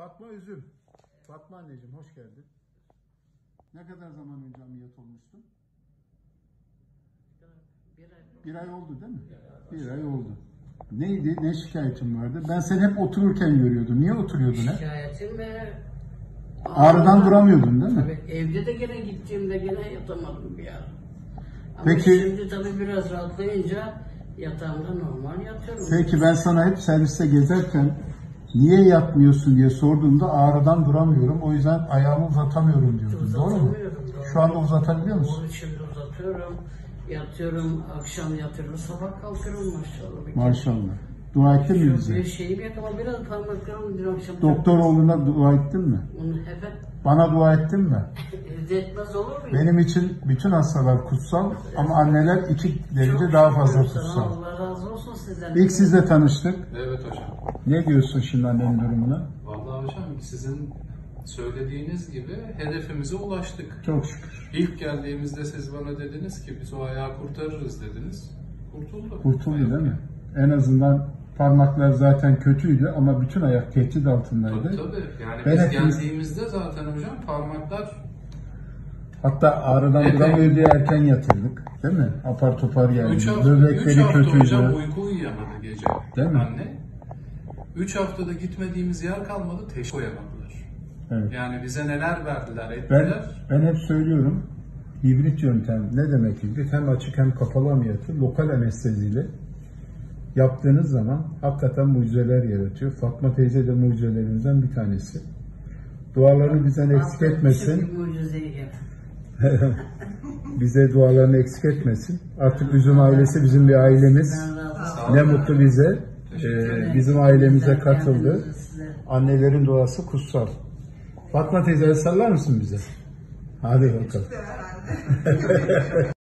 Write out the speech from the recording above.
Fatma Üzüm. Fatma anneciğim hoş geldin. Ne kadar zaman önce ameliyat olmuştun? Bir ay. Bir ay oldu değil mi? Bir ay oldu. Neydi? Ne şikayetin vardı? Ben seni hep otururken görüyordum. Niye oturuyordun hep? Şikayetim ve Ağrıdan duramıyordun değil mi? Tabii evde de gene gittiğimde gene yatamadım bir ara. Ama Peki- şimdi tabii biraz rahatlayınca yatağımda normal yatıyorum. Peki ben sana hep serviste gezerken niye yatmıyorsun diye sorduğumda ağrıdan duramıyorum. O yüzden ayağımı uzatamıyorum diyordun. Doğru mu? Şu anda uzatabiliyor musun? Bunu şimdi uzatıyorum. Yatıyorum, akşam yatıyorum, sabah kalkıyorum maşallah. Bir Maşallah. Dua ettin mi bize? Bir şeyim yok ama biraz parmaklarım dün akşam. Doktor oğluna dua ettin mi? Onu hep Bana dua ettin mi? etmez olur muyum? Benim için bütün hastalar kutsal ama anneler iki derece daha fazla kutsal. Allah olsun sizden. İlk sizle tanıştık. Evet hocam. Ne diyorsun şimdi annenin durumuna? Vallahi hocam sizin söylediğiniz gibi hedefimize ulaştık. Çok şükür. İlk geldiğimizde siz bana dediniz ki biz o ayağı kurtarırız dediniz. Kurtuldu. Kurtuldu değil mi? En azından parmaklar zaten kötüydü ama bütün ayak tehdit altındaydı. Tabii tabii. Yani Ben biz hepimiz- geldiğimizde zaten hocam parmaklar Hatta ağrıdan duramıyor diye erken yatırdık. Değil mi? Apar topar geldi. 3 hafta, üç Böbrekleri hafta hocam kötüydü. uyku uyuyamadı gece. Değil mi? Anne. 3 haftada gitmediğimiz yer kalmadı teşhis koyamadılar. Evet. Yani bize neler verdiler Ben, ettiler. ben hep söylüyorum. Hibrit yöntem ne demek hibrit? Hem açık hem kapalı ameliyatı lokal anesteziyle yaptığınız zaman hakikaten mucizeler yaratıyor. Fatma teyze de mucizelerimizden bir tanesi. Dualarını bizden eksik Allah etmesin. Bize dualarını eksik etmesin. Artık Üzüm ailesi bizim bir ailemiz. Ne mutlu bize. Ee, bizim ailemize katıldı. Annelerin duası kutsal. Fatma teyze sallar mısın bize? Hadi bakalım.